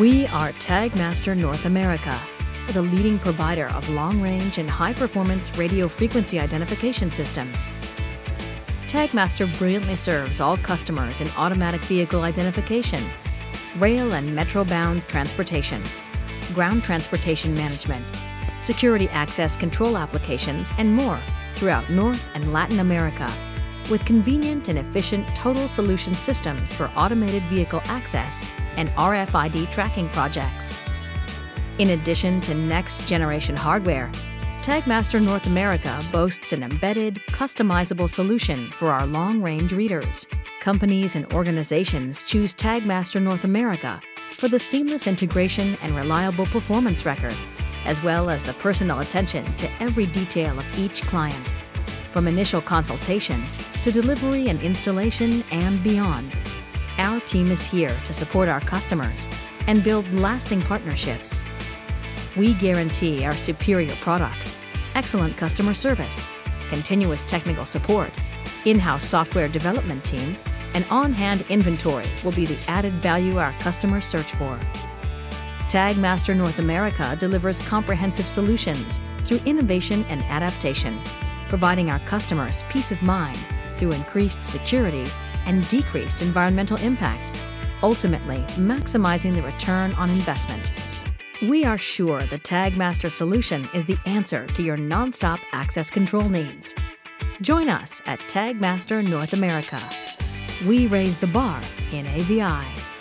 We are Tagmaster North America, the leading provider of long range and high performance radio frequency identification systems. Tagmaster brilliantly serves all customers in automatic vehicle identification, rail and metro bound transportation, ground transportation management, security access control applications, and more throughout North and Latin America with convenient and efficient total solution systems for automated vehicle access and RFID tracking projects. In addition to next generation hardware, Tagmaster North America boasts an embedded, customizable solution for our long range readers. Companies and organizations choose Tagmaster North America for the seamless integration and reliable performance record, as well as the personal attention to every detail of each client. From initial consultation to delivery and installation and beyond, our team is here to support our customers and build lasting partnerships. We guarantee our superior products, excellent customer service, continuous technical support, in house software development team, and on hand inventory will be the added value our customers search for. Tagmaster North America delivers comprehensive solutions through innovation and adaptation, providing our customers peace of mind through increased security and decreased environmental impact, ultimately maximizing the return on investment. We are sure the Tagmaster solution is the answer to your nonstop access control needs. Join us at Tagmaster North America. We raise the bar in AVI.